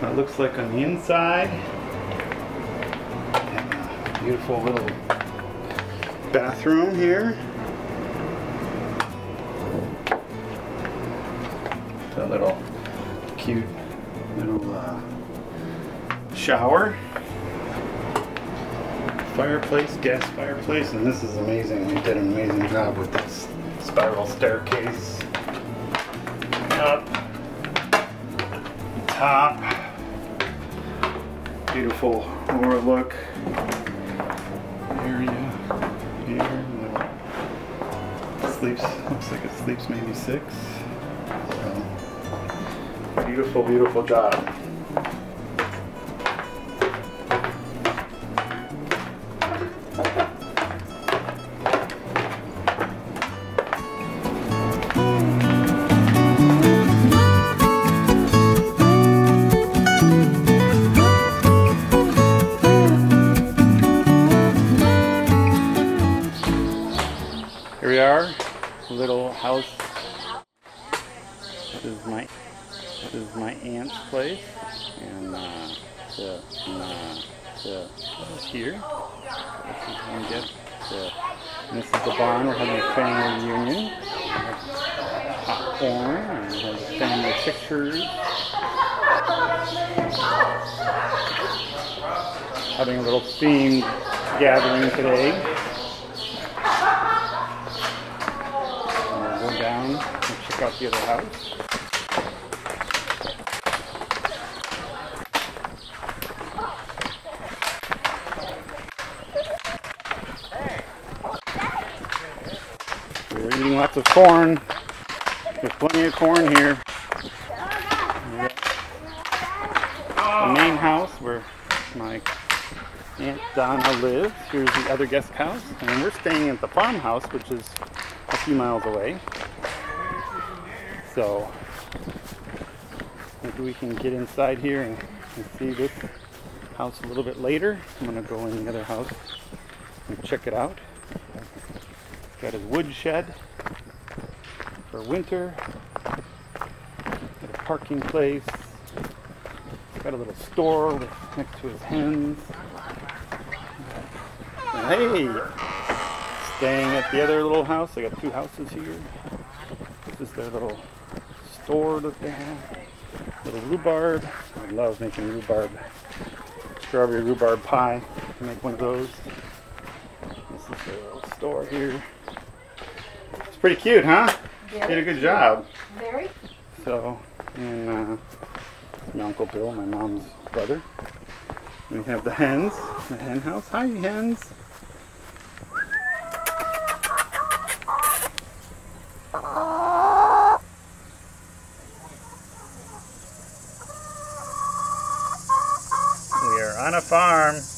what it looks like on the inside. And a beautiful little bathroom here. A little cute little uh, shower. Fireplace, gas fireplace, and this is amazing. They did an amazing job with this spiral staircase. Up, top, beautiful overlook area here. Sleeps, looks like it sleeps maybe six. So, beautiful, beautiful job. Here we are, little house. This is my this is my aunt's place, and uh, the, uh, the here. This is one get. The, this is the barn. We're having a family reunion. Popcorn and we have family pictures. Having a little themed gathering today. And we'll go down the other house. We're eating lots of corn. There's plenty of corn here. The main house where my Aunt Donna lives. Here's the other guest house. And we're staying at the farmhouse, which is a few miles away. So maybe we can get inside here and, and see this house a little bit later. I'm gonna go in the other house and check it out. It's got his wood shed for winter. Got a parking place. It's got a little store next to his hens. Hey, staying at the other little house. They got two houses here. This is their little store that they have. Little rhubarb. I love making rhubarb. Strawberry rhubarb pie. I can make one of those. This is their little store here. It's pretty cute, huh? Did a good job. Very. So, and uh, my uncle Bill, my mom's brother. We have the hens, the hen house. Hi, hens. We are on a farm.